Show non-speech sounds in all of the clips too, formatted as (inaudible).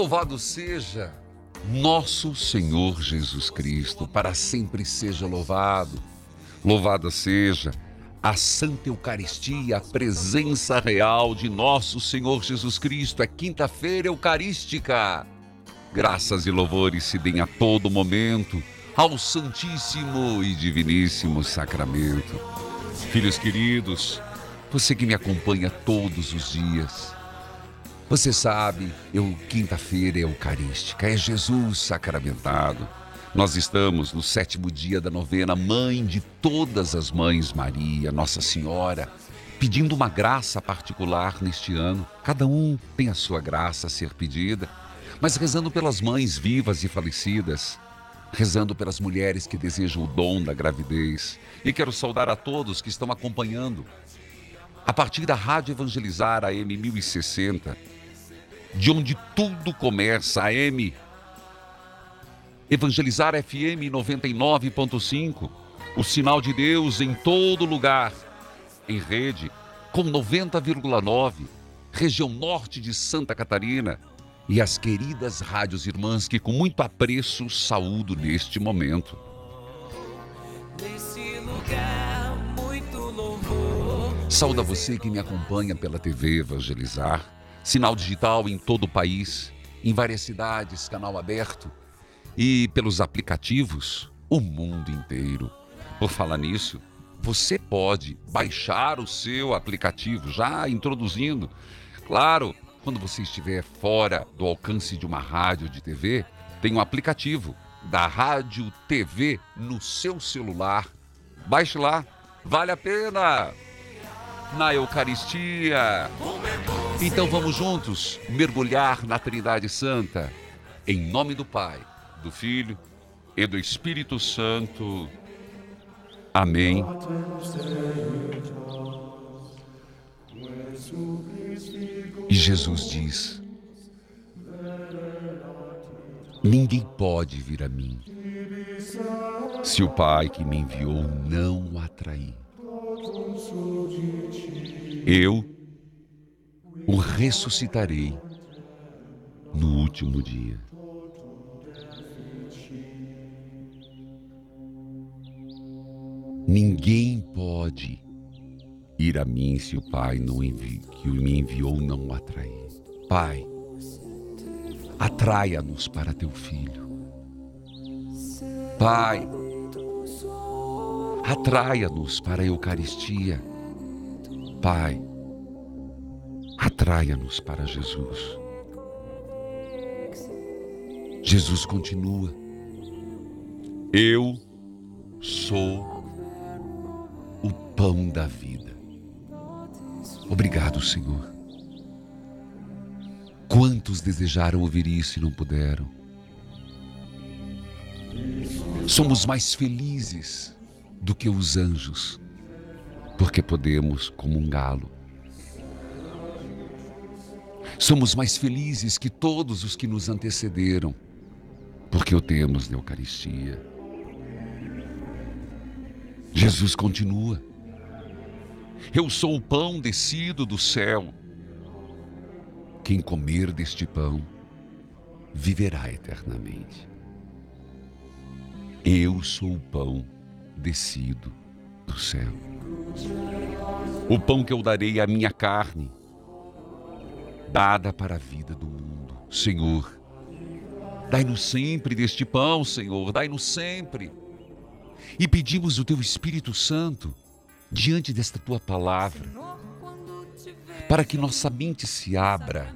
Louvado seja nosso Senhor Jesus Cristo, para sempre seja louvado. Louvada seja a Santa Eucaristia, a presença real de nosso Senhor Jesus Cristo. É quinta-feira eucarística. Graças e louvores se deem a todo momento ao Santíssimo e Diviníssimo Sacramento. Filhos queridos, você que me acompanha todos os dias, você sabe, eu quinta-feira é eucarística, é Jesus sacramentado. Nós estamos no sétimo dia da novena, mãe de todas as mães, Maria, Nossa Senhora, pedindo uma graça particular neste ano. Cada um tem a sua graça a ser pedida, mas rezando pelas mães vivas e falecidas, rezando pelas mulheres que desejam o dom da gravidez. E quero saudar a todos que estão acompanhando a partir da Rádio Evangelizar AM 1060 de onde tudo começa, a M. Evangelizar FM 99.5, o sinal de Deus em todo lugar, em rede, com 90,9, região norte de Santa Catarina, e as queridas rádios irmãs que com muito apreço saúdo neste momento. Saúda você que me acompanha pela TV Evangelizar Sinal digital em todo o país, em várias cidades, canal aberto e pelos aplicativos, o mundo inteiro. Por falar nisso, você pode baixar o seu aplicativo, já introduzindo. Claro, quando você estiver fora do alcance de uma rádio de TV, tem um aplicativo da Rádio TV no seu celular. Baixe lá, vale a pena! Na Eucaristia. Então vamos juntos mergulhar na Trindade Santa. Em nome do Pai, do Filho e do Espírito Santo. Amém. E Jesus diz: Ninguém pode vir a mim se o Pai que me enviou não o atrair. Eu o ressuscitarei no último dia. Ninguém pode ir a mim se o Pai não envi, que me enviou não o atrair. Pai, atraia-nos para teu filho. Pai, atraia-nos para a Eucaristia. Pai, atraia-nos para Jesus. Jesus continua: Eu sou o pão da vida. Obrigado, Senhor. Quantos desejaram ouvir isso e não puderam? Somos mais felizes do que os anjos, porque podemos, como um galo, Somos mais felizes que todos os que nos antecederam, porque o temos na Eucaristia. Jesus continua: Eu sou o pão descido do céu. Quem comer deste pão viverá eternamente. Eu sou o pão descido do céu. O pão que eu darei à minha carne dada para a vida do mundo. Senhor, dai-nos sempre deste pão, Senhor, dai-nos sempre. E pedimos o teu Espírito Santo diante desta tua palavra, para que nossa mente se abra,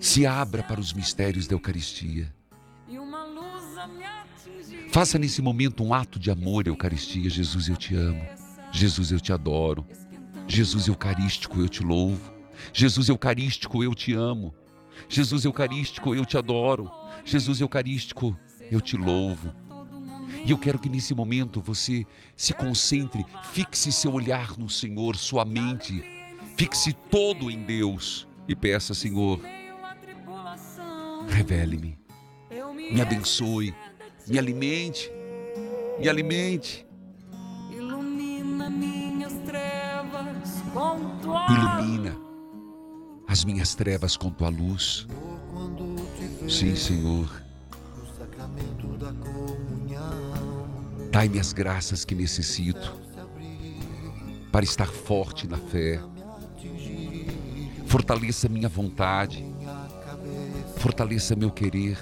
se abra para os mistérios da Eucaristia. Faça nesse momento um ato de amor Eucaristia. Jesus, eu te amo. Jesus, eu te adoro. Jesus Eucarístico, eu te louvo. Jesus Eucarístico, eu te amo. Jesus Eucarístico, eu te adoro. Jesus Eucarístico, eu te louvo. E eu quero que nesse momento você se concentre, fixe seu olhar no Senhor, sua mente, fixe todo em Deus e peça, Senhor, revele-me, me abençoe, me alimente, me alimente. Ilumina as minhas trevas com tua luz. Sim, Senhor. Dai-me as graças que necessito para estar forte na fé. Fortaleça minha vontade. Fortaleça meu querer.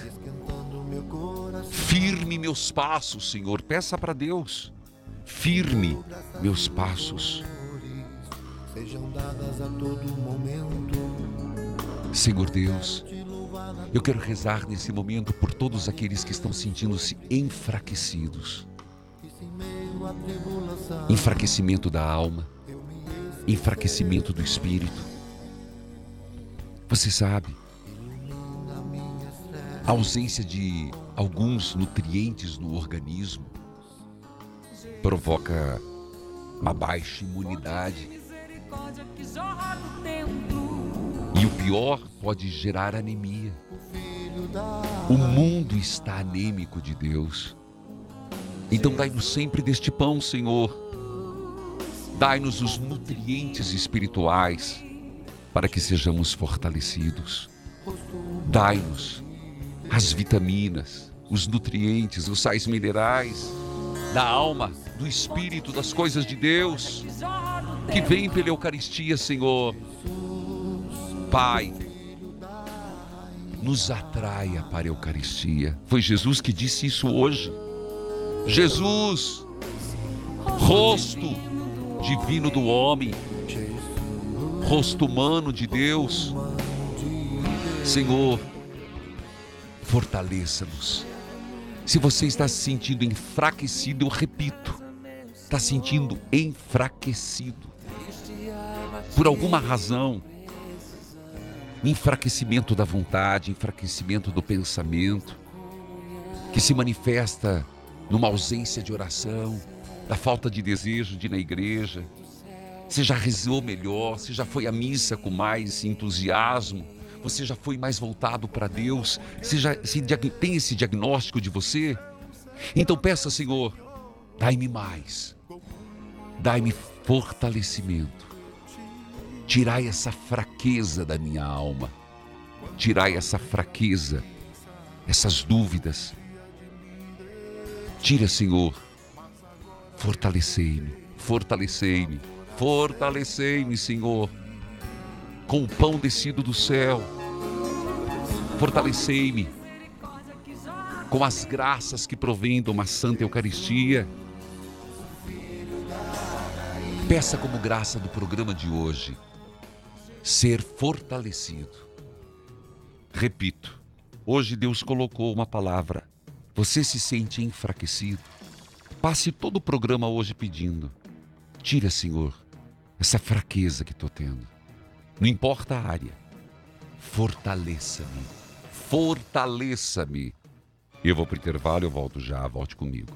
Firme meus passos, Senhor. Peça para Deus. Firme meus passos. Senhor Deus, eu quero rezar nesse momento por todos aqueles que estão sentindo-se enfraquecidos. Enfraquecimento da alma, enfraquecimento do espírito. Você sabe, a ausência de alguns nutrientes no organismo provoca uma baixa imunidade. E o pior pode gerar anemia. O mundo está anêmico de Deus. Então dai-nos sempre deste pão, Senhor. Dai-nos os nutrientes espirituais para que sejamos fortalecidos. Dai-nos as vitaminas, os nutrientes, os sais minerais da alma, do espírito, das coisas de Deus que vem pela Eucaristia, Senhor. Pai, nos atraia para a Eucaristia. Foi Jesus que disse isso hoje. Jesus, rosto divino do homem, rosto humano de Deus. Senhor, fortaleça-nos. Se você está se sentindo enfraquecido, eu repito, está sentindo enfraquecido por alguma razão, enfraquecimento da vontade, enfraquecimento do pensamento, que se manifesta numa ausência de oração, da falta de desejo de ir na igreja. Você já rezou melhor, você já foi à missa com mais entusiasmo, você já foi mais voltado para Deus, você já se, tem esse diagnóstico de você? Então peça, Senhor, dai-me mais, dai-me fortalecimento, tirai essa fraqueza da minha alma, tirai essa fraqueza, essas dúvidas, Tira, Senhor. Fortalecei-me, fortalecei-me, fortalecei-me, Senhor, com o pão descido do céu. Fortalecei-me com as graças que provêm de uma santa Eucaristia. Peça como graça do programa de hoje ser fortalecido. Repito, hoje Deus colocou uma palavra você se sente enfraquecido? Passe todo o programa hoje pedindo: Tira, Senhor, essa fraqueza que estou tendo. Não importa a área. Fortaleça-me. Fortaleça-me. Eu vou para o intervalo, eu volto já. Volte comigo.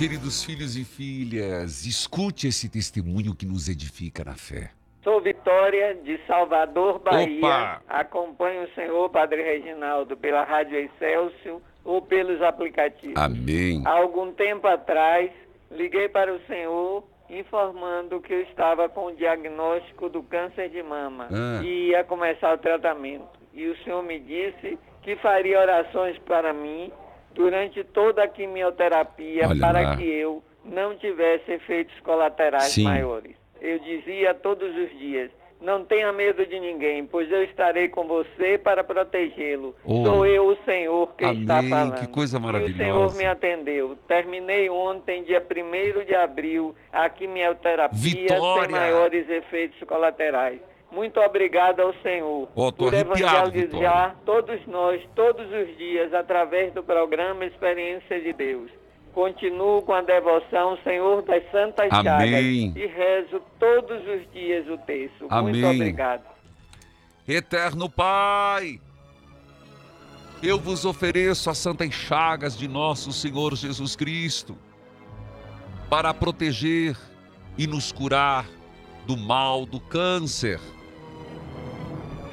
Queridos filhos e filhas, escute esse testemunho que nos edifica na fé. Sou Vitória, de Salvador, Bahia. Opa! Acompanho o senhor Padre Reginaldo pela Rádio Excelsior ou pelos aplicativos. Amém. Há algum tempo atrás, liguei para o senhor informando que eu estava com o diagnóstico do câncer de mama ah. e ia começar o tratamento. E o senhor me disse que faria orações para mim durante toda a quimioterapia Olha para lá. que eu não tivesse efeitos colaterais Sim. maiores. Eu dizia todos os dias: não tenha medo de ninguém, pois eu estarei com você para protegê-lo. Oh. Sou eu o Senhor que Amém. está falando. Que coisa maravilhosa. E o Senhor me atendeu. Terminei ontem, dia 1 de abril, a quimioterapia Vitória. sem maiores efeitos colaterais. Muito obrigado ao Senhor oh, por evangelizar todos nós, todos os dias, através do programa Experiência de Deus. Continuo com a devoção, Senhor das Santas Amém. Chagas, e rezo todos os dias o texto. Amém. Muito obrigado. Eterno Pai, eu vos ofereço as santas chagas de nosso Senhor Jesus Cristo para proteger e nos curar do mal do câncer.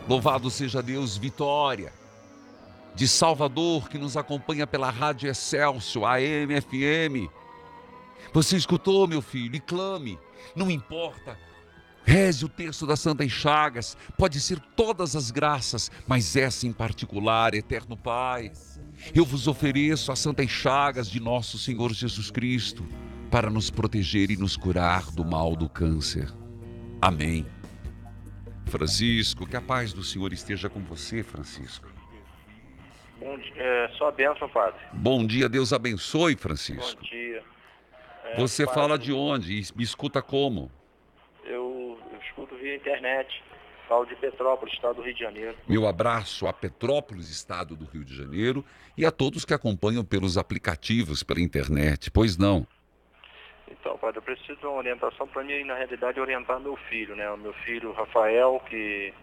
Louvado seja Deus, Vitória, de Salvador, que nos acompanha pela Rádio Excelsior, AM, FM. Você escutou, meu filho, e clame, não importa. Reze o texto das Santas Chagas, pode ser todas as graças, mas essa em particular, Eterno Pai. Eu vos ofereço as Santas Chagas de nosso Senhor Jesus Cristo para nos proteger e nos curar do mal do câncer. Amém. Francisco, que a paz do Senhor esteja com você, Francisco. Bom dia, é, só a bênção, padre. Bom dia, Deus abençoe, Francisco. Bom dia. É, você padre, fala de onde e me escuta como? Eu, eu escuto via internet. Falo de Petrópolis, estado do Rio de Janeiro. Meu abraço a Petrópolis, estado do Rio de Janeiro, e a todos que acompanham pelos aplicativos, pela internet. Pois não? Então, padre, eu preciso de uma orientação para mim, na realidade, orientar meu filho, né? O meu filho Rafael, que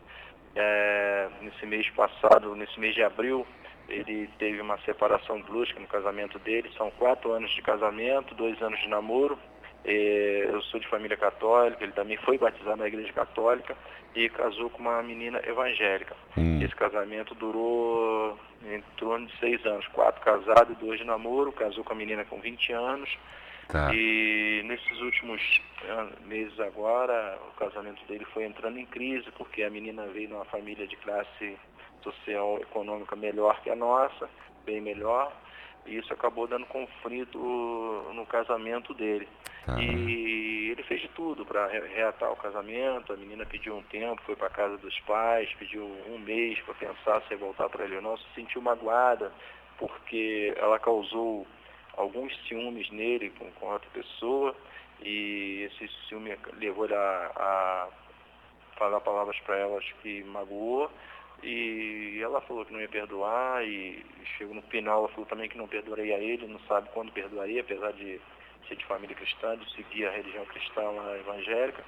é, nesse mês passado, nesse mês de abril, ele teve uma separação brusca no casamento dele. São quatro anos de casamento, dois anos de namoro. Eu sou de família católica, ele também foi batizado na igreja católica e casou com uma menina evangélica. Hum. Esse casamento durou em torno de seis anos, quatro casados e dois de namoro, casou com a menina com 20 anos, Tá. E nesses últimos meses agora, o casamento dele foi entrando em crise, porque a menina veio numa família de classe social econômica melhor que a nossa, bem melhor, e isso acabou dando conflito no casamento dele. Tá. E ele fez de tudo para reatar o casamento, a menina pediu um tempo, foi para casa dos pais, pediu um mês para pensar se ia voltar para ele ou não, se sentiu magoada, porque ela causou alguns ciúmes nele com, com outra pessoa e esse ciúme levou ele a, a falar palavras para elas que magoou e ela falou que não ia perdoar e chegou no final ela falou também que não perdoaria ele, não sabe quando perdoaria, apesar de ser de família cristã, de seguir a religião cristã lá evangélica.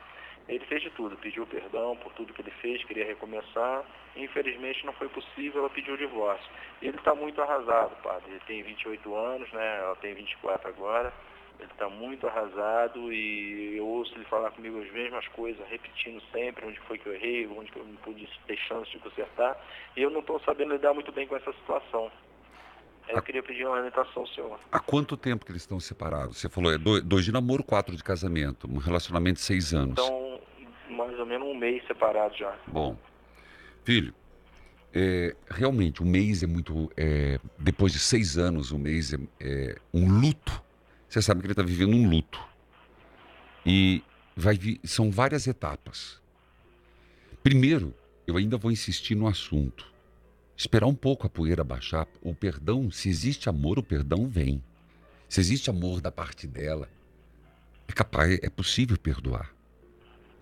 Ele fez de tudo, pediu perdão por tudo que ele fez, queria recomeçar. Infelizmente não foi possível, ela pediu o divórcio. Ele está muito arrasado, padre. Ele tem 28 anos, né? Ela tem 24 agora. Ele está muito arrasado e eu ouço ele falar comigo as mesmas coisas, repetindo sempre onde foi que eu errei, onde que eu não pude ter chance de consertar. E eu não estou sabendo lidar muito bem com essa situação. Eu queria pedir uma orientação, senhor. Há quanto tempo que eles estão separados? Você falou, é dois de namoro, quatro de casamento, um relacionamento de seis anos. Então, mais ou menos um mês separado já. Bom, filho, é, realmente, um mês é muito. É, depois de seis anos, um mês é, é um luto. Você sabe que ele está vivendo um luto. E vai são várias etapas. Primeiro, eu ainda vou insistir no assunto. Esperar um pouco a poeira baixar. O perdão, se existe amor, o perdão vem. Se existe amor da parte dela, é capaz, é possível perdoar.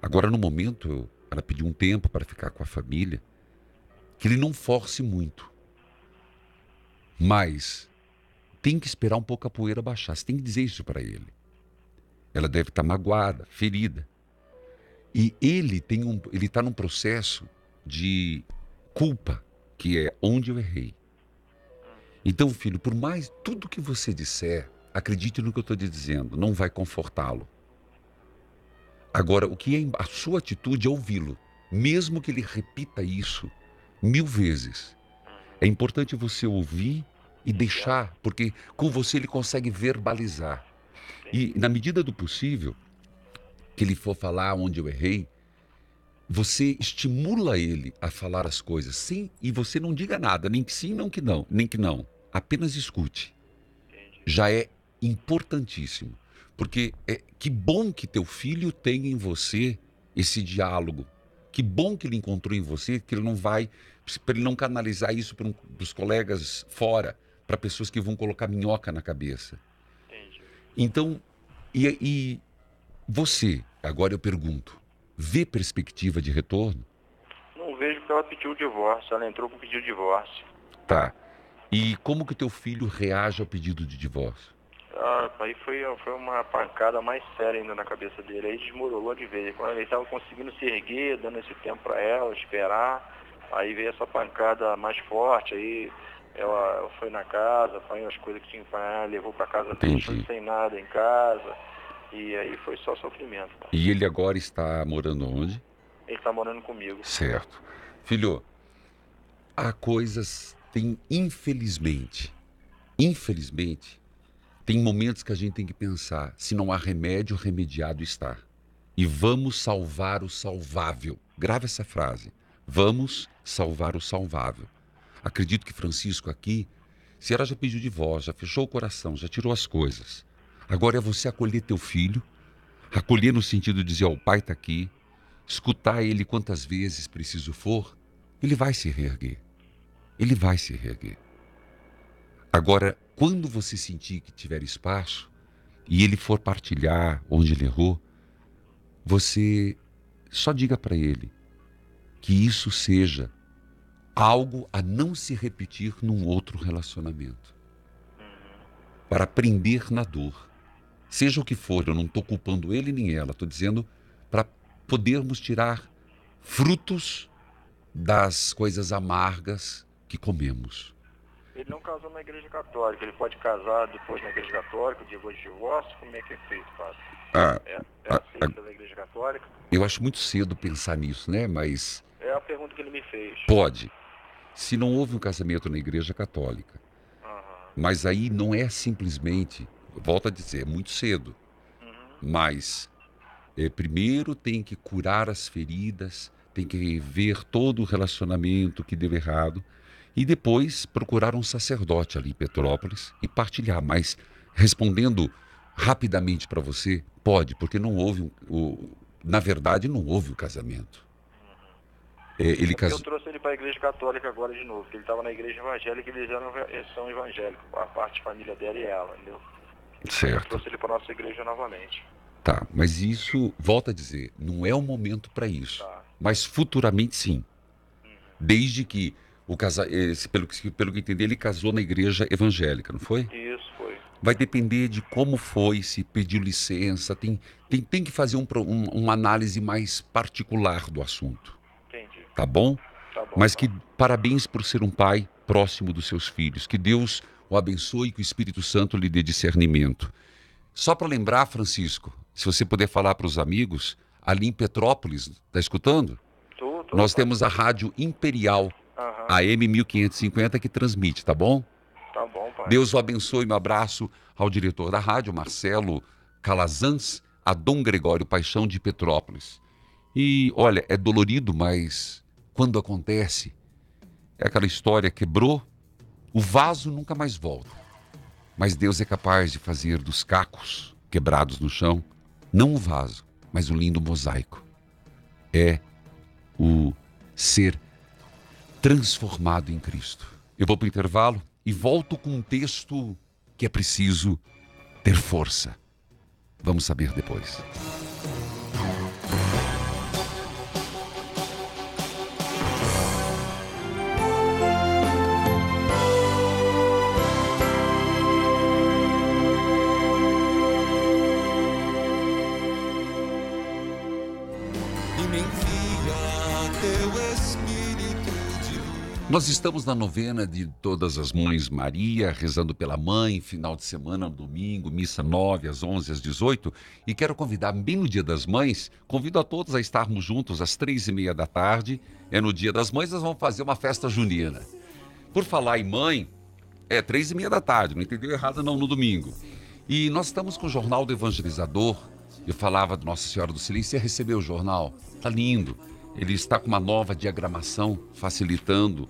Agora, no momento, ela pediu um tempo para ficar com a família que ele não force muito. Mas tem que esperar um pouco a poeira baixar. Você tem que dizer isso para ele. Ela deve estar magoada, ferida. E ele tem um, ele está num processo de culpa, que é onde eu errei. Então, filho, por mais tudo que você disser, acredite no que eu estou te dizendo, não vai confortá-lo. Agora, o que é a sua atitude é ouvi-lo, mesmo que ele repita isso mil vezes. É importante você ouvir e deixar, porque com você ele consegue verbalizar. E na medida do possível, que ele for falar onde eu errei, você estimula ele a falar as coisas sim e você não diga nada, nem que sim, não que não, nem que não. Apenas escute. Já é importantíssimo. Porque é que bom que teu filho tem em você esse diálogo. Que bom que ele encontrou em você, que ele não vai para ele não canalizar isso para um, os colegas fora, para pessoas que vão colocar minhoca na cabeça. Entendi. Então, e, e você, agora eu pergunto, vê perspectiva de retorno? Não vejo porque ela pediu o divórcio, ela entrou com pedido de divórcio. Tá. E como que teu filho reage ao pedido de divórcio? Ah, aí foi, foi uma pancada mais séria ainda na cabeça dele. Aí desmorolou de vez. Quando ele estava conseguindo se erguer, dando esse tempo para ela, esperar, Aí veio essa pancada mais forte, aí ela foi na casa, apanhou as coisas que tinha que apanhar, levou para casa sem nada em casa. E aí foi só sofrimento. E ele agora está morando onde? Ele está morando comigo. Certo. Filho, há coisas, tem infelizmente, infelizmente, tem momentos que a gente tem que pensar, se não há remédio, remediado está. E vamos salvar o salvável. Grave essa frase. Vamos salvar o salvável. Acredito que Francisco aqui, se ela já pediu divórcio, já fechou o coração, já tirou as coisas. Agora é você acolher teu filho, acolher no sentido de dizer, oh, o pai está aqui, escutar ele quantas vezes preciso for, ele vai se reerguer. Ele vai se reerguer. Agora, quando você sentir que tiver espaço e ele for partilhar onde ele errou, você só diga para ele que isso seja algo a não se repetir num outro relacionamento. Para aprender na dor. Seja o que for, eu não estou culpando ele nem ela, estou dizendo para podermos tirar frutos das coisas amargas que comemos. Ele não casou na igreja católica, ele pode casar depois na igreja católica, depois de divórcio, como é que é feito, padre? Ah, é, é aceito pela igreja católica? Eu acho muito cedo pensar nisso, né? Mas. É a pergunta que ele me fez. Pode. Se não houve um casamento na igreja católica. Uhum. Mas aí não é simplesmente, volto a dizer, é muito cedo. Uhum. Mas é, primeiro tem que curar as feridas, tem que ver todo o relacionamento que deu errado e depois procurar um sacerdote ali em Petrópolis e partilhar. Mas respondendo rapidamente para você, pode, porque não houve o, na verdade não houve o casamento. É, ele casou. Eu trouxe ele para a igreja católica agora de novo, porque ele estava na igreja evangélica e eles eram, são evangélicos, a parte família dela e ela, entendeu? Certo. Eu trouxe ele para nossa igreja novamente. Tá, mas isso, volta a dizer, não é o momento para isso. Tá. Mas futuramente sim. Uhum. Desde que o casa... Esse, pelo, que, pelo que entendi, ele casou na igreja evangélica, não foi? Isso, foi. Vai depender de como foi, se pediu licença, tem, tem, tem que fazer um, um, uma análise mais particular do assunto. Entendi. Tá bom? Tá bom Mas tá. que parabéns por ser um pai próximo dos seus filhos. Que Deus o abençoe e que o Espírito Santo lhe dê discernimento. Só para lembrar, Francisco, se você puder falar para os amigos, ali em Petrópolis, está escutando? Tô, tô, Nós temos a Rádio Imperial, uhum. AM 1550, que transmite, tá bom? Tá bom, pai. Deus o abençoe. Um abraço ao diretor da rádio, Marcelo Calazans, a Dom Gregório Paixão de Petrópolis. E olha, é dolorido, mas quando acontece, é aquela história quebrou, o vaso nunca mais volta. Mas Deus é capaz de fazer dos cacos quebrados no chão não o vaso, mas o lindo mosaico. É o ser transformado em Cristo. Eu vou para o intervalo e volto com um texto que é preciso ter força. Vamos saber depois. Nós estamos na novena de Todas as Mães Maria, rezando pela mãe, final de semana, domingo, missa 9, às 11, às 18. E quero convidar, bem no Dia das Mães, convido a todos a estarmos juntos às três e meia da tarde. É no Dia das Mães, nós vamos fazer uma festa junina. Por falar em mãe, é três e meia da tarde, não entendeu errado não, no domingo. E nós estamos com o Jornal do Evangelizador. Eu falava do Nossa Senhora do Silêncio, você recebeu o jornal? Tá lindo. Ele está com uma nova diagramação, facilitando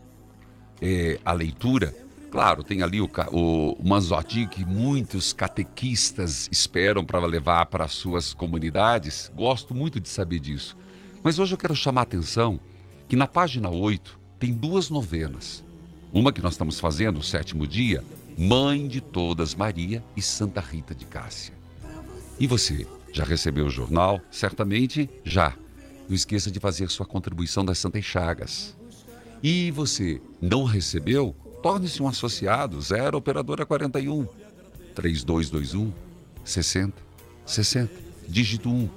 é, a leitura. Claro, tem ali o, o Manzotti que muitos catequistas esperam para levar para as suas comunidades. Gosto muito de saber disso. Mas hoje eu quero chamar a atenção que na página 8 tem duas novenas. Uma que nós estamos fazendo, o sétimo dia, Mãe de Todas Maria e Santa Rita de Cássia. E você, já recebeu o jornal? Certamente já. Não esqueça de fazer sua contribuição das Santas Chagas e você não recebeu, torne-se um associado, 0 operadora 41 3221 60 60, dígito 1.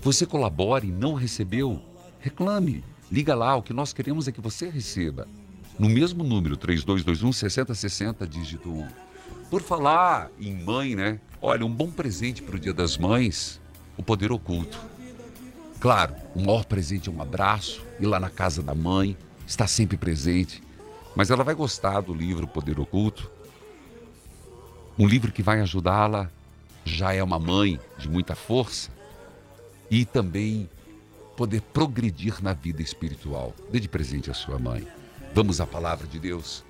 Você colabora e não recebeu? Reclame. Liga lá, o que nós queremos é que você receba. No mesmo número, 3221 6060, dígito 1. Por falar em mãe, né? Olha, um bom presente para o Dia das Mães, o poder oculto. Claro, o maior presente é um abraço, ir lá na casa da mãe, estar sempre presente. Mas ela vai gostar do livro Poder Oculto. Um livro que vai ajudá-la, já é uma mãe de muita força, e também poder progredir na vida espiritual. Dê de presente à sua mãe. Vamos à palavra de Deus.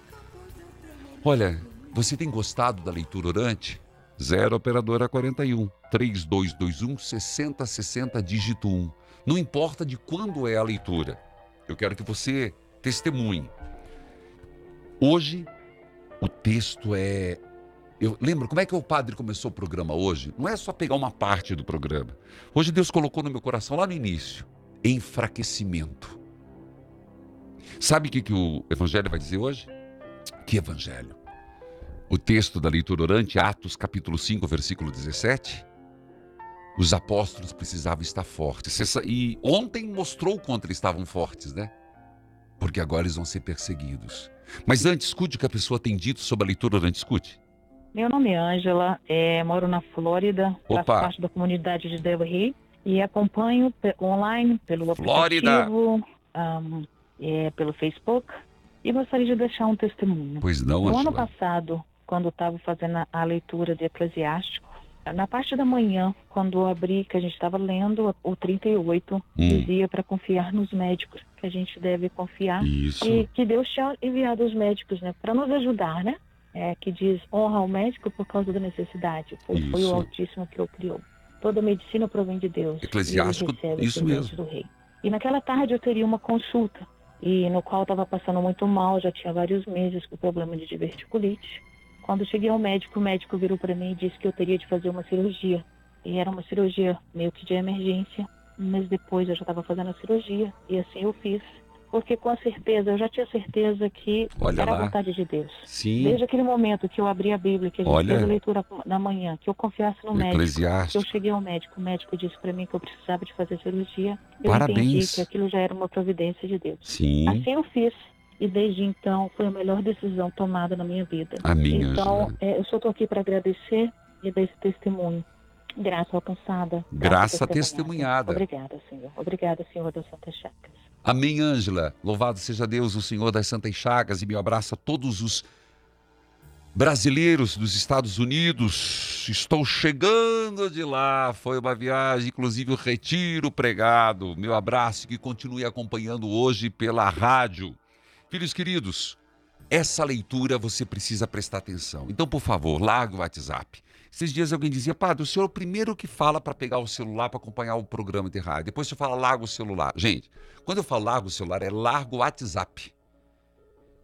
Olha, você tem gostado da leitura orante? 0 operadora 41 3221 6060 dígito 1. Não importa de quando é a leitura. Eu quero que você testemunhe. Hoje o texto é eu lembro como é que o padre começou o programa hoje? Não é só pegar uma parte do programa. Hoje Deus colocou no meu coração lá no início enfraquecimento. Sabe o que, que o Evangelho vai dizer hoje? Que Evangelho? O texto da leitura orante, Atos capítulo 5, versículo 17. Os apóstolos precisavam estar fortes. E ontem mostrou quanto eles estavam fortes, né? Porque agora eles vão ser perseguidos. Mas antes, escute o que a pessoa tem dito sobre a leitura orante. Escute. Meu nome é Ângela, é, moro na Flórida, faço parte da comunidade de Del Rey e acompanho online pelo Flórida. aplicativo, um, é, pelo Facebook e gostaria de deixar um testemunho. Pois não, No ano passado, quando estava fazendo a leitura de Eclesiástico, na parte da manhã, quando eu abri, que a gente estava lendo, o 38 hum. dizia para confiar nos médicos, que a gente deve confiar. Isso. E que Deus tinha enviado os médicos, né, para nos ajudar, né? é, que diz honra ao médico por causa da necessidade. Foi, foi, o Altíssimo que o criou. Toda medicina provém de Deus. Eclesiástico, isso mesmo. Do rei. E naquela tarde eu teria uma consulta, e no qual estava passando muito mal, já tinha vários meses com problema de diverticulite. Quando cheguei ao médico, o médico virou para mim e disse que eu teria de fazer uma cirurgia. E era uma cirurgia meio que de emergência. Um mês depois eu já estava fazendo a cirurgia, e assim eu fiz porque com certeza, eu já tinha certeza que Olha era lá. a vontade de Deus. Sim. Desde aquele momento que eu abri a Bíblia, que a gente Olha. fez a leitura na manhã, que eu confiasse no médico, que eu cheguei ao médico, o médico disse para mim que eu precisava de fazer cirurgia, eu Parabéns. entendi que aquilo já era uma providência de Deus. Sim. Assim eu fiz. E desde então foi a melhor decisão tomada na minha vida. Amém, então, é, eu só estou aqui para agradecer e dar esse testemunho. Graça alcançada. Graça, Graça testemunhada. Obrigada, Senhor. Obrigada, Senhor das Santas Chacras. Amém, Ângela. Louvado seja Deus, o Senhor das Santas Chagas, e meu abraço a todos os brasileiros dos Estados Unidos. Estou chegando de lá. Foi uma viagem, inclusive o retiro pregado. Meu abraço que continue acompanhando hoje pela rádio. Filhos queridos, essa leitura você precisa prestar atenção. Então, por favor, larga o WhatsApp. Esses dias alguém dizia, padre, o senhor é o primeiro que fala para pegar o celular para acompanhar o programa de rádio. Depois você fala, larga o celular. Gente, quando eu falo larga o celular, é larga o WhatsApp.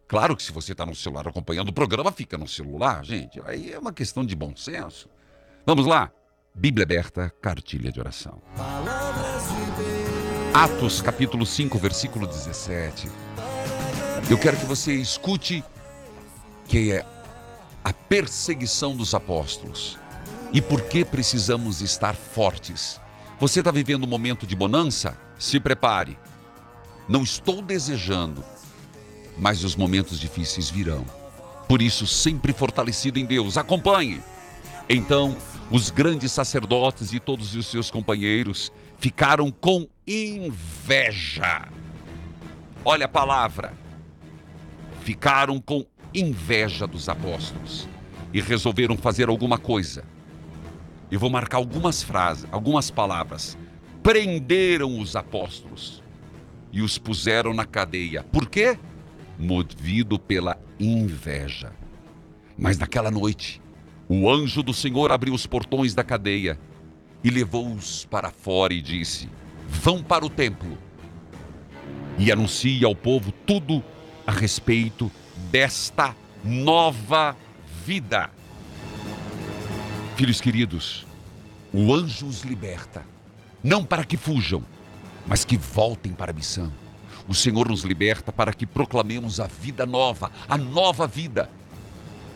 Claro que se você está no celular acompanhando o programa, fica no celular, gente. Aí é uma questão de bom senso. Vamos lá. Bíblia aberta, cartilha de oração. Atos, capítulo 5, versículo 17. Eu quero que você escute que é a perseguição dos apóstolos. E por que precisamos estar fortes? Você está vivendo um momento de bonança? Se prepare. Não estou desejando, mas os momentos difíceis virão. Por isso, sempre fortalecido em Deus, acompanhe. Então, os grandes sacerdotes e todos os seus companheiros ficaram com inveja. Olha a palavra. Ficaram com inveja dos apóstolos e resolveram fazer alguma coisa. Eu vou marcar algumas frases, algumas palavras. Prenderam os apóstolos e os puseram na cadeia. Por quê? Movido pela inveja. Mas naquela noite, o anjo do Senhor abriu os portões da cadeia e levou-os para fora e disse: Vão para o templo e anuncie ao povo tudo a respeito desta nova vida. Filhos queridos, o anjo os liberta, não para que fujam, mas que voltem para a missão. O Senhor nos liberta para que proclamemos a vida nova, a nova vida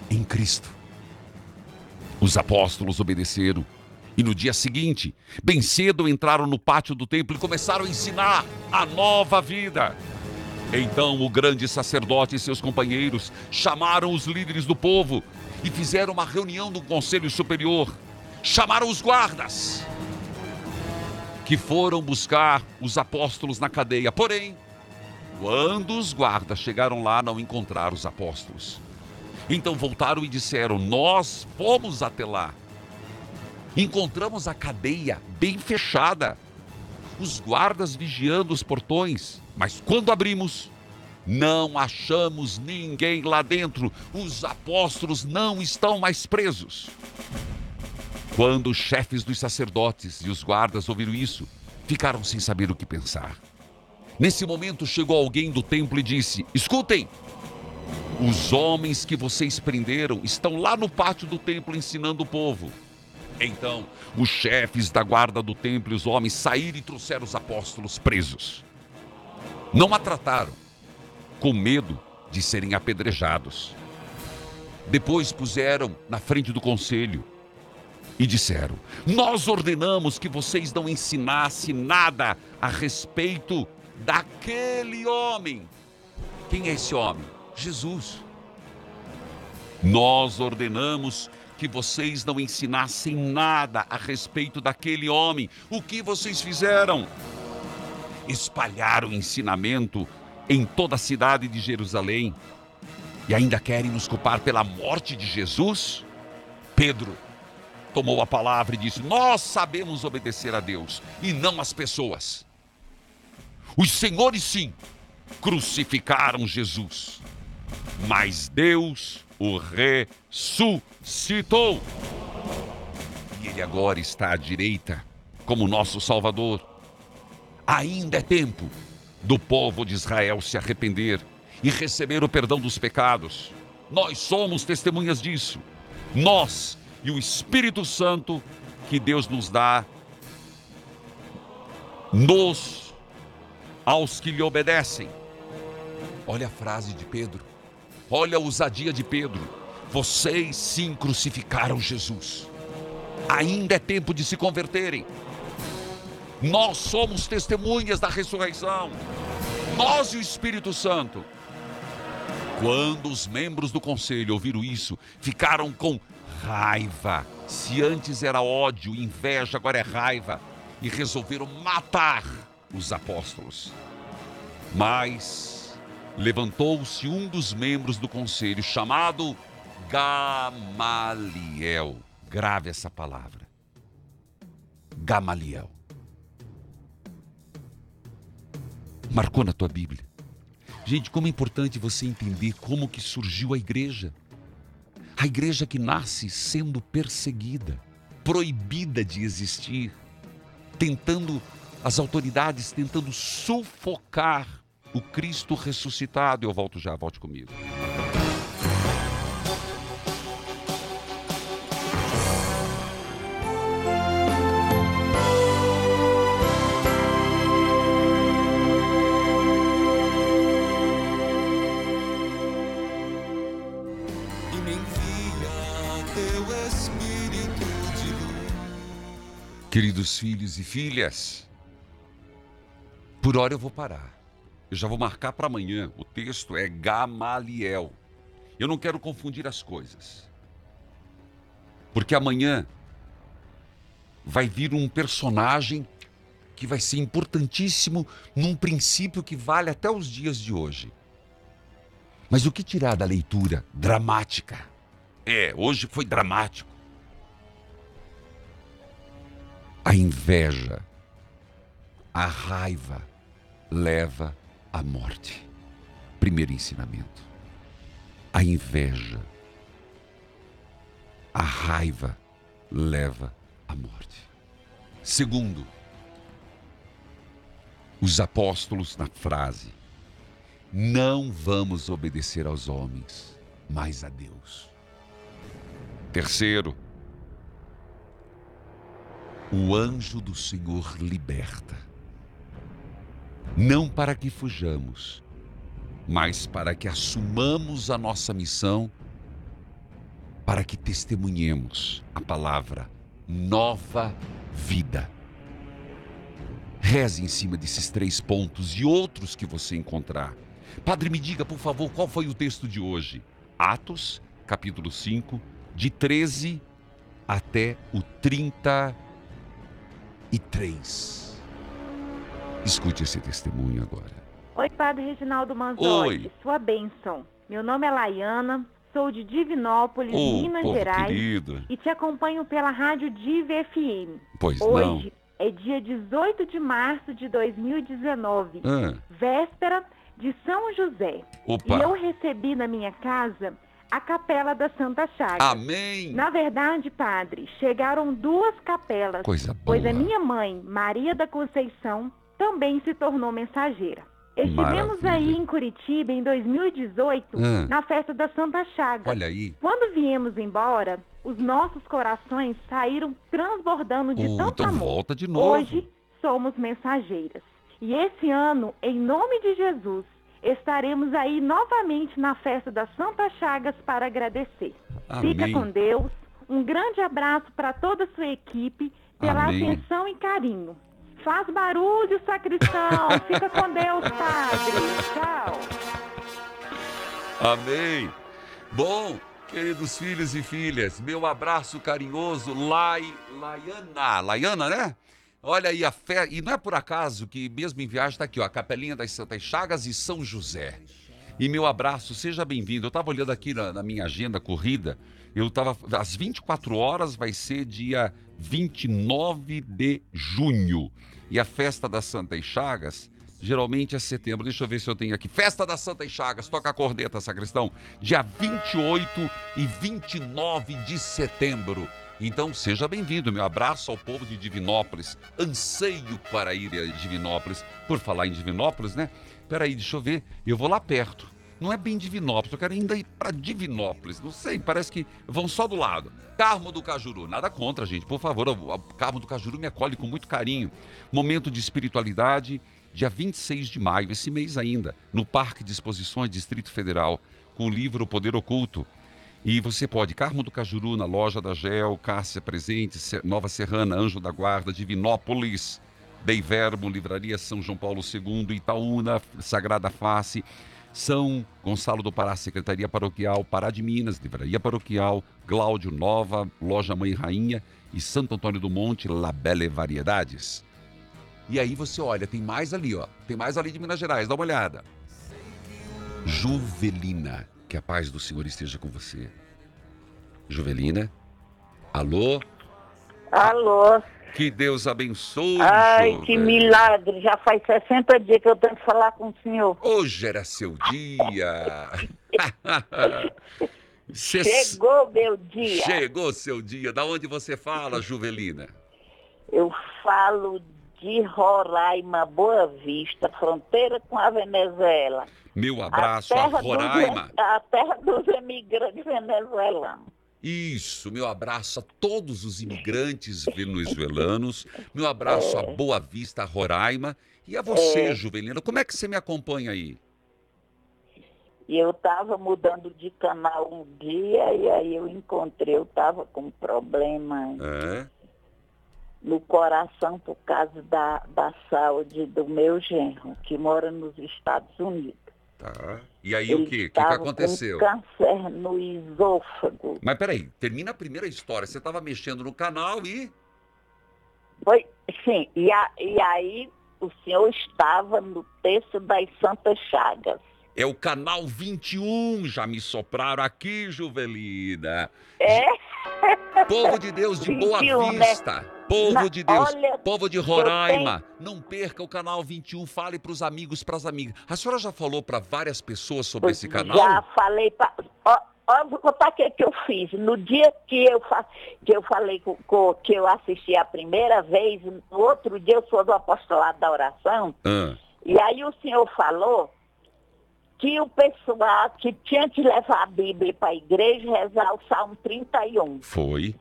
em Cristo. Os apóstolos obedeceram e no dia seguinte, bem cedo, entraram no pátio do templo e começaram a ensinar a nova vida. Então o grande sacerdote e seus companheiros chamaram os líderes do povo e fizeram uma reunião do conselho superior. Chamaram os guardas, que foram buscar os apóstolos na cadeia. Porém, quando os guardas chegaram lá, não encontraram os apóstolos. Então voltaram e disseram: Nós fomos até lá. Encontramos a cadeia bem fechada, os guardas vigiando os portões. Mas quando abrimos, não achamos ninguém lá dentro. Os apóstolos não estão mais presos. Quando os chefes dos sacerdotes e os guardas ouviram isso, ficaram sem saber o que pensar. Nesse momento chegou alguém do templo e disse: Escutem, os homens que vocês prenderam estão lá no pátio do templo ensinando o povo. Então, os chefes da guarda do templo e os homens saíram e trouxeram os apóstolos presos. Não a trataram, com medo de serem apedrejados. Depois puseram na frente do conselho e disseram: Nós ordenamos que vocês não ensinassem nada a respeito daquele homem. Quem é esse homem? Jesus. Nós ordenamos que vocês não ensinassem nada a respeito daquele homem. O que vocês fizeram? Espalharam o ensinamento em toda a cidade de Jerusalém e ainda querem nos culpar pela morte de Jesus? Pedro tomou a palavra e disse: Nós sabemos obedecer a Deus e não às pessoas. Os senhores, sim, crucificaram Jesus, mas Deus o ressuscitou. E ele agora está à direita como nosso Salvador. Ainda é tempo do povo de Israel se arrepender e receber o perdão dos pecados. Nós somos testemunhas disso. Nós e o Espírito Santo que Deus nos dá nos aos que lhe obedecem. Olha a frase de Pedro. Olha a ousadia de Pedro. Vocês sim crucificaram Jesus. Ainda é tempo de se converterem. Nós somos testemunhas da ressurreição. Nós e o Espírito Santo. Quando os membros do conselho ouviram isso, ficaram com raiva. Se antes era ódio, inveja, agora é raiva. E resolveram matar os apóstolos. Mas levantou-se um dos membros do conselho, chamado Gamaliel. Grave essa palavra. Gamaliel. Marcou na tua Bíblia. Gente, como é importante você entender como que surgiu a igreja. A igreja que nasce sendo perseguida, proibida de existir, tentando as autoridades tentando sufocar o Cristo ressuscitado. Eu volto já, volte comigo. Queridos filhos e filhas, por hora eu vou parar. Eu já vou marcar para amanhã. O texto é Gamaliel. Eu não quero confundir as coisas. Porque amanhã vai vir um personagem que vai ser importantíssimo num princípio que vale até os dias de hoje. Mas o que tirar da leitura dramática? É, hoje foi dramático. A inveja, a raiva, leva à morte. Primeiro ensinamento. A inveja, a raiva leva à morte. Segundo, os apóstolos na frase: Não vamos obedecer aos homens, mas a Deus. Terceiro, o anjo do Senhor liberta não para que fujamos, mas para que assumamos a nossa missão, para que testemunhemos a palavra nova vida. Reze em cima desses três pontos e outros que você encontrar. Padre, me diga, por favor, qual foi o texto de hoje? Atos, capítulo 5, de 13 até o 33. Escute esse testemunho agora. Oi, Padre Reginaldo Manzotti. Oi. Sua bênção. Meu nome é Laiana, sou de Divinópolis, oh, Minas Gerais. Querido. E te acompanho pela rádio Div FM. Pois Hoje não. é dia 18 de março de 2019, ah. véspera de São José. Opa. E eu recebi na minha casa a capela da Santa Chaga. Amém. Na verdade, padre, chegaram duas capelas. Coisa boa. Pois a minha mãe, Maria da Conceição, também se tornou mensageira. Estivemos Maravilha. aí em Curitiba em 2018, hum. na festa da Santa Chaga. Olha aí. Quando viemos embora, os nossos corações saíram transbordando de uh, tanto então amor. volta de novo. Hoje somos mensageiras. E esse ano, em nome de Jesus, estaremos aí novamente na festa da Santa Chagas para agradecer. Amém. Fica com Deus. Um grande abraço para toda a sua equipe pela Amém. atenção e carinho. Faz barulho, sacristão. (laughs) Fica com Deus, padre. Tchau. Amém. Bom, queridos filhos e filhas, meu abraço carinhoso, Lai, Laiana, Laiana, né? Olha aí a fé, e não é por acaso que mesmo em viagem está aqui, ó, a Capelinha das Santas Chagas e São José. E meu abraço, seja bem-vindo. Eu estava olhando aqui na, na, minha agenda corrida, eu estava, às 24 horas vai ser dia 29 de junho. E a festa das Santas Chagas, geralmente é setembro. Deixa eu ver se eu tenho aqui. Festa das Santas Chagas, toca a corneta, sacristão. Dia 28 e 29 de setembro. Então, seja bem-vindo. Meu abraço ao povo de Divinópolis. Anseio para ir a Divinópolis. Por falar em Divinópolis, né? Peraí, deixa eu ver. Eu vou lá perto. Não é bem Divinópolis, eu quero ainda ir para Divinópolis. Não sei, parece que vão só do lado. Carmo do Cajuru, nada contra, gente. Por favor, o Carmo do Cajuru me acolhe com muito carinho. Momento de espiritualidade, dia 26 de maio, esse mês ainda, no Parque de Exposições Distrito Federal, com o livro O Poder Oculto. E você pode, Carmo do Cajuru, na loja da GEL, Cássia Presente, Nova Serrana, Anjo da Guarda, Divinópolis, Dei Verbo, Livraria São João Paulo II, Itaúna, Sagrada Face. São Gonçalo do Pará, Secretaria Paroquial, Pará de Minas, Livraria Paroquial, Cláudio Nova, Loja Mãe Rainha e Santo Antônio do Monte, Labelle Variedades. E aí você olha, tem mais ali, ó. Tem mais ali de Minas Gerais, dá uma olhada. Juvelina, que a paz do Senhor esteja com você. Juvelina? Alô? Alô? Que Deus abençoe. Ai, que milagre. Já faz 60 dias que eu tenho que falar com o senhor. Hoje era seu dia. (laughs) Chegou meu dia. Chegou seu dia. Da onde você fala, Juvelina? Eu falo de Roraima, Boa Vista, fronteira com a Venezuela. Meu abraço a, a Roraima. Dos, a terra dos imigrantes venezuelanos. Isso, meu abraço a todos os imigrantes (laughs) venezuelanos, meu abraço é. a Boa Vista, a Roraima e a você, é. Juvelina. Como é que você me acompanha aí? Eu estava mudando de canal um dia e aí eu encontrei, eu estava com um problema é. No coração por causa da, da saúde do meu genro, que mora nos Estados Unidos. Tá. E aí Ele o que? O que, que aconteceu? Com câncer no esôfago. Mas peraí, termina a primeira história. Você estava mexendo no canal e. Foi, sim. E, a, e aí o senhor estava no texto das Santas Chagas. É o canal 21, já me sopraram aqui, Juvelina. É? Povo de Deus de 21, Boa né? Vista. Né? Povo Na, de Deus, olha, povo de Roraima, tenho... não perca o canal 21, fale para os amigos, para as amigas. A senhora já falou para várias pessoas sobre esse canal? Já falei para. Ó, vou contar o que, que eu fiz. No dia que eu, fa... que eu falei com, com, que eu assisti a primeira vez, no outro dia eu sou do apostolado da oração, ah. e aí o senhor falou que o pessoal que tinha que levar a Bíblia para a igreja rezar o Salmo 31. Foi.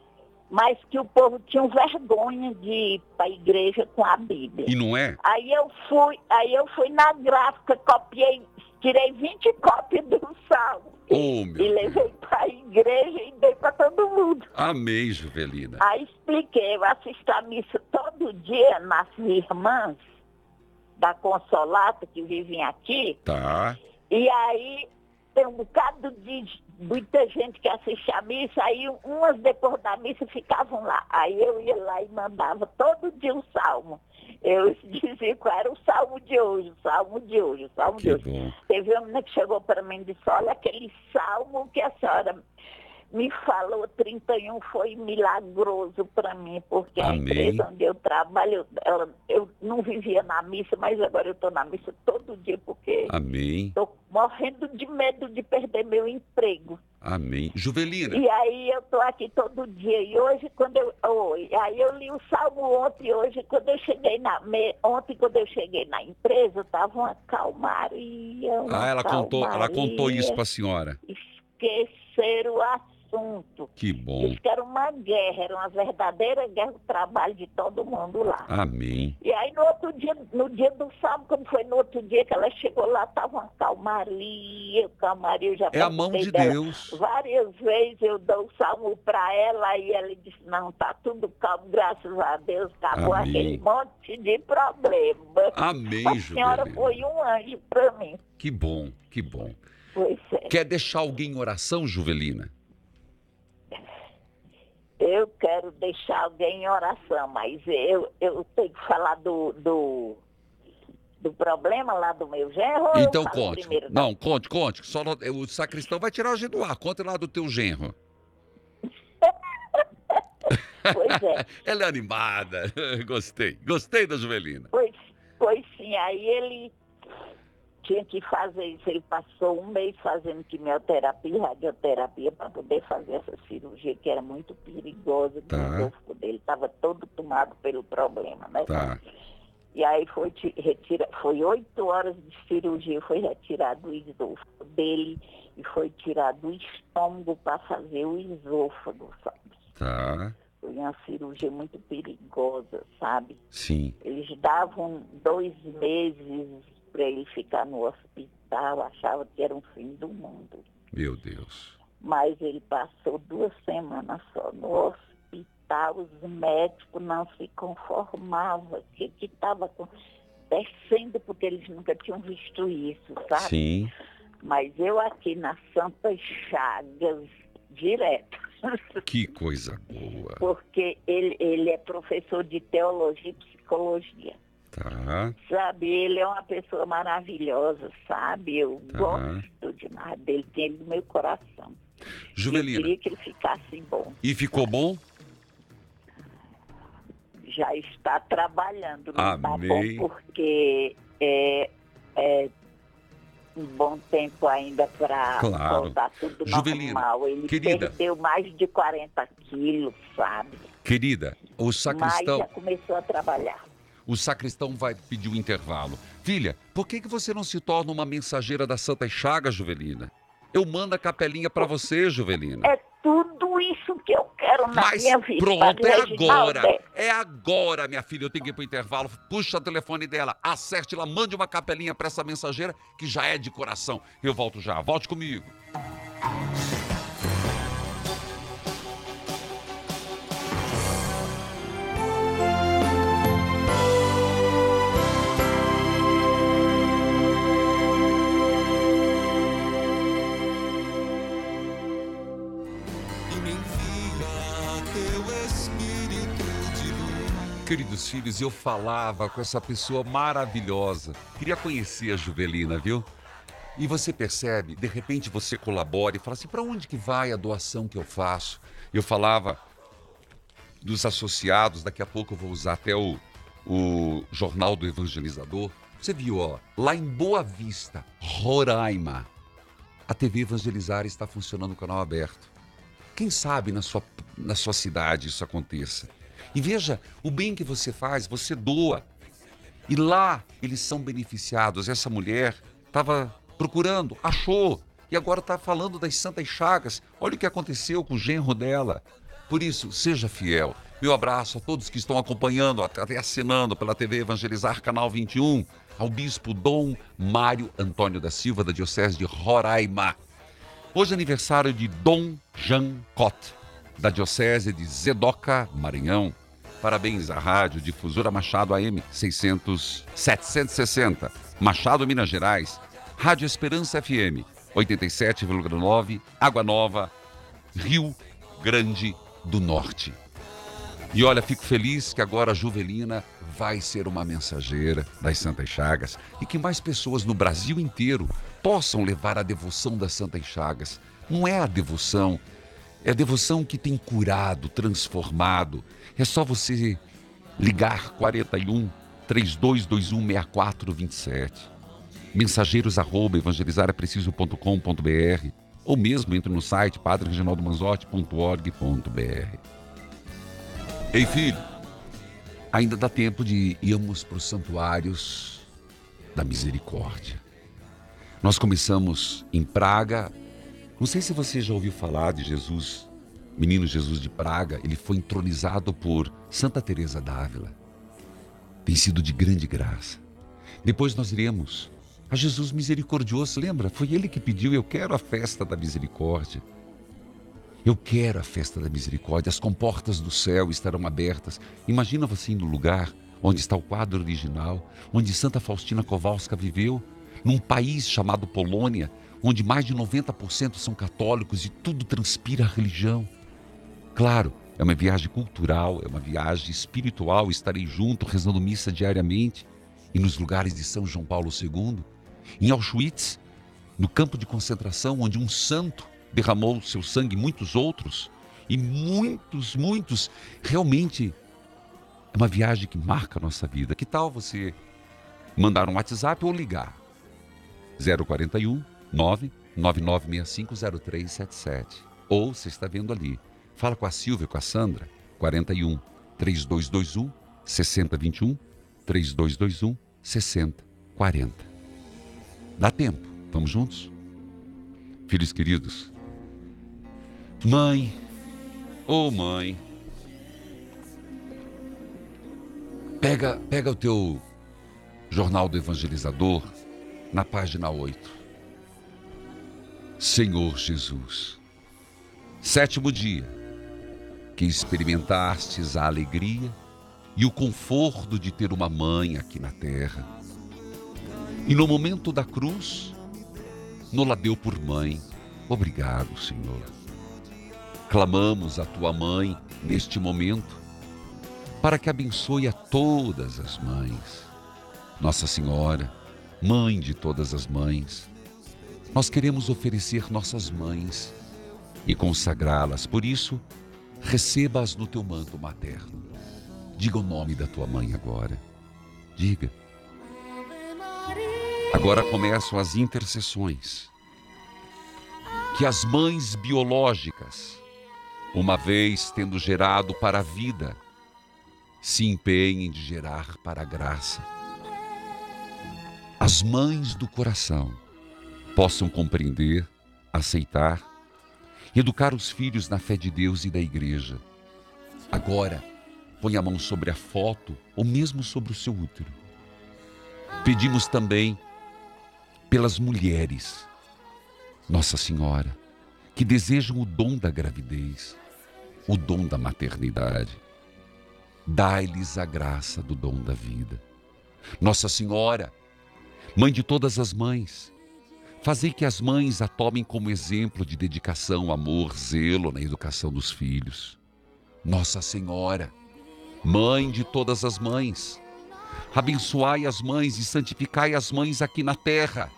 Mas que o povo tinha vergonha de ir para a igreja com a Bíblia. E não é? Aí eu fui, aí eu fui na gráfica, copiei, tirei 20 cópias do Salmo. Oh, e levei para a igreja e dei para todo mundo. Amém, Juvelina. Aí expliquei, eu assisto a missa todo dia nas irmãs da Consolata que vivem aqui. Tá. E aí tem um bocado de muita gente que assiste a missa, aí umas depois da missa ficavam lá. Aí eu ia lá e mandava todo dia um salmo. Eu (laughs) dizia qual era o salmo de hoje, o salmo de hoje, o salmo que de hoje. Bom. Teve uma menina que chegou para mim e disse, olha aquele salmo que a senhora me falou 31 foi milagroso para mim, porque Amém. a empresa onde eu trabalho, ela, eu não vivia na missa, mas agora eu estou na missa todo dia, porque estou morrendo de medo de perder meu emprego. Amém. Juvelina. E aí eu estou aqui todo dia. E hoje, quando eu. Oh, aí eu li o salmo ontem, hoje, quando eu cheguei na. Me, ontem, quando eu cheguei na empresa, estava uma calmaria. Uma ah, ela calmaria. contou, ela contou isso para a senhora. Esquecer o assunto. Que bom. Isso era uma guerra, era uma verdadeira guerra do trabalho de todo mundo lá. Amém. E aí no outro dia, no dia do sábado, quando foi no outro dia que ela chegou lá, estava uma calmaria, calmaria, eu já É a mão de dela. Deus. Várias vezes eu dou o salmo para ela e ela disse, não, tá tudo calmo, graças a Deus, acabou Amém. aquele monte de problema. Amém, A senhora foi um anjo para mim. Que bom, que bom. Pois é. Quer deixar alguém em oração, Juvelina? Eu quero deixar alguém em oração, mas eu, eu tenho que falar do, do, do problema lá do meu genro. Então conte. Não, conte, conte. Só o sacristão vai tirar a gente do ar. Conte lá do teu genro. (laughs) pois é. (laughs) Ela é animada. (laughs) Gostei. Gostei da Juvelina. Pois, pois sim. Aí ele tinha que fazer isso. Ele passou um mês fazendo quimioterapia, radioterapia, para poder fazer essa cirurgia, que era muito perigosa, tá. o corpo dele estava todo tomado pelo problema, né? Tá. E aí foi retira, foi oito horas de cirurgia, foi retirado o esôfago dele e foi tirado o estômago para fazer o esôfago, sabe? Tá. Foi uma cirurgia muito perigosa, sabe? Sim. Eles davam dois meses para ele ficar no hospital, achava que era um fim do mundo. Meu Deus. Mas ele passou duas semanas só no hospital, os médicos não se conformavam, que estava descendo, porque eles nunca tinham visto isso, sabe? Sim. Mas eu aqui na Santa Chagas, direto. Que coisa boa. Porque ele, ele é professor de teologia e psicologia. Tá. Sabe, ele é uma pessoa maravilhosa, sabe? Eu tá. gosto demais dele, tem ele no meu coração. Juvelina. Eu queria que ele ficasse bom. E ficou bom? Já está trabalhando, não está bom, porque é, é um bom tempo ainda para claro. voltar tudo Juvelina, normal. Ele querida, perdeu mais de 40 quilos, sabe? Querida, o sacristão... Mas já começou a trabalhar o sacristão vai pedir o um intervalo. Filha, por que, que você não se torna uma mensageira da Santa Chaga, Juvelina? Eu mando a capelinha para você, Juvelina. É tudo isso que eu quero na Mas minha vida. Pronto, é agora. É agora, minha filha. Eu tenho que ir pro intervalo. Puxa o telefone dela, acerte lá, mande uma capelinha para essa mensageira que já é de coração. Eu volto já. Volte comigo. Queridos filhos, eu falava com essa pessoa maravilhosa. Queria conhecer a Juvelina, viu? E você percebe, de repente você colabora e fala assim: para onde que vai a doação que eu faço? Eu falava dos associados, daqui a pouco eu vou usar até o, o Jornal do Evangelizador. Você viu, ó, lá em Boa Vista, Roraima, a TV Evangelizar está funcionando o canal aberto. Quem sabe na sua, na sua cidade isso aconteça. E veja, o bem que você faz, você doa. E lá eles são beneficiados. Essa mulher estava procurando, achou, e agora está falando das Santas Chagas. Olha o que aconteceu com o genro dela. Por isso, seja fiel. Meu abraço a todos que estão acompanhando, até assinando pela TV Evangelizar Canal 21, ao Bispo Dom Mário Antônio da Silva, da Diocese de Roraima. Hoje é aniversário de Dom Jean Cot, da Diocese de Zedoca, Maranhão. Parabéns à Rádio Difusora Machado AM 600, 760, Machado, Minas Gerais. Rádio Esperança FM 87,9, Água Nova, Rio Grande do Norte. E olha, fico feliz que agora a Juvelina vai ser uma mensageira das Santas Chagas e que mais pessoas no Brasil inteiro possam levar a devoção das Santas Chagas. Não é a devoção, é a devoção que tem curado, transformado. É só você ligar 41 3221 6427. Mensageiros arroba evangelizarapreciso.com.br ou mesmo entre no site padrereginaldomanzotti.org.br. Ei filho, ainda dá tempo de irmos para os santuários da misericórdia. Nós começamos em Praga. Não sei se você já ouviu falar de Jesus, menino Jesus de Praga. Ele foi entronizado por Santa Teresa d'Ávila. Tem sido de grande graça. Depois nós iremos a Jesus misericordioso, lembra? Foi ele que pediu: Eu quero a festa da misericórdia. Eu quero a festa da misericórdia. As comportas do céu estarão abertas. Imagina você no lugar onde está o quadro original, onde Santa Faustina Kowalska viveu, num país chamado Polônia, onde mais de 90% são católicos e tudo transpira a religião. Claro, é uma viagem cultural, é uma viagem espiritual. Estarei junto, rezando missa diariamente. E nos lugares de São João Paulo II, em Auschwitz, no campo de concentração, onde um santo derramou seu sangue, muitos outros, e muitos, muitos, realmente é uma viagem que marca a nossa vida. Que tal você mandar um WhatsApp ou ligar? 041 999650377. Ou você está vendo ali. Fala com a Silvia, com a Sandra. 41 3221 6021 3221 6040. Dá tempo. Vamos juntos? Filhos queridos, mãe, ô oh mãe, pega, pega o teu Jornal do Evangelizador na página 8. Senhor Jesus, sétimo dia, que experimentastes a alegria e o conforto de ter uma mãe aqui na terra e no momento da cruz, nos deu por mãe. Obrigado, Senhor. Clamamos a tua mãe neste momento para que abençoe a todas as mães. Nossa Senhora, mãe de todas as mães, nós queremos oferecer nossas mães e consagrá-las. Por isso, receba-as no teu manto materno. Diga o nome da tua mãe agora. Diga. Agora começam as intercessões. Que as mães biológicas, uma vez tendo gerado para a vida, se empenhem de gerar para a graça. As mães do coração possam compreender, aceitar, educar os filhos na fé de Deus e da igreja. Agora, põe a mão sobre a foto ou mesmo sobre o seu útero. Pedimos também pelas mulheres, Nossa Senhora, que desejam o dom da gravidez, o dom da maternidade. Dai-lhes a graça do dom da vida. Nossa Senhora, Mãe de todas as mães, fazei que as mães a tomem como exemplo de dedicação, amor, zelo na educação dos filhos. Nossa Senhora, Mãe de todas as mães, abençoai as mães e santificai as mães aqui na terra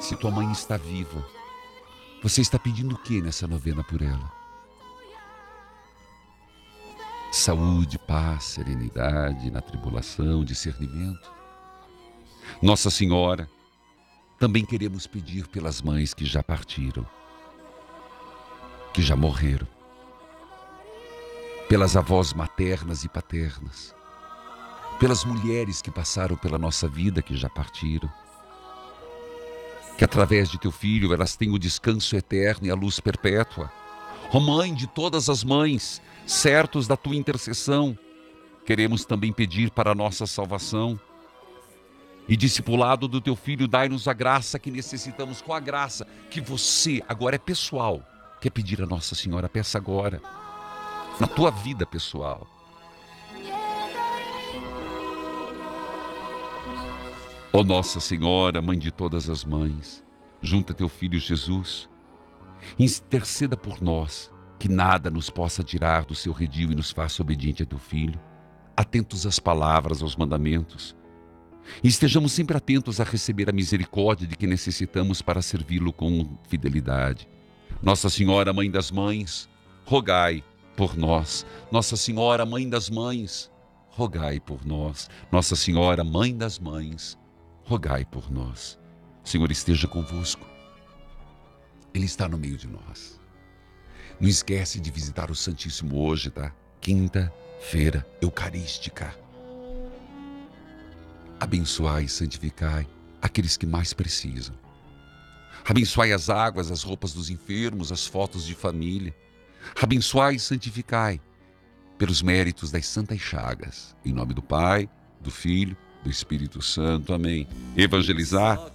se tua mãe está viva, você está pedindo o que nessa novena por ela? Saúde, paz, serenidade na tribulação, discernimento. Nossa Senhora, também queremos pedir pelas mães que já partiram, que já morreram, pelas avós maternas e paternas, pelas mulheres que passaram pela nossa vida que já partiram que através de teu filho elas tenham o descanso eterno e a luz perpétua. Ó oh, Mãe de todas as mães, certos da tua intercessão, queremos também pedir para a nossa salvação. E discipulado do teu filho, dai-nos a graça que necessitamos, com a graça que você, agora é pessoal, quer pedir a Nossa Senhora, peça agora, na tua vida pessoal. Ó Nossa Senhora, Mãe de todas as mães, junta teu filho Jesus, interceda por nós, que nada nos possa tirar do seu redil e nos faça obediente a teu filho, atentos às palavras, aos mandamentos, e estejamos sempre atentos a receber a misericórdia de que necessitamos para servi-lo com fidelidade. Nossa Senhora, Mãe das Mães, rogai por nós. Nossa Senhora, Mãe das Mães, rogai por nós. Nossa Senhora, Mãe das Mães, rogai por nós. Senhor esteja convosco. Ele está no meio de nós. Não esquece de visitar o Santíssimo hoje, tá? Quinta-feira Eucarística. Abençoai e santificai aqueles que mais precisam. Abençoai as águas, as roupas dos enfermos, as fotos de família. Abençoai e santificai pelos méritos das santas chagas. Em nome do Pai, do Filho do Espírito Santo. Amém. Evangelizar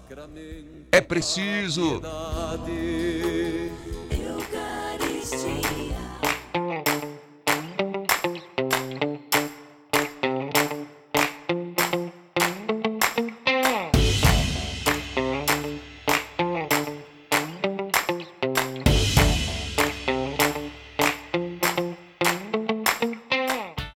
é preciso. Eucaristia.